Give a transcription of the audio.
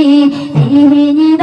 に、君に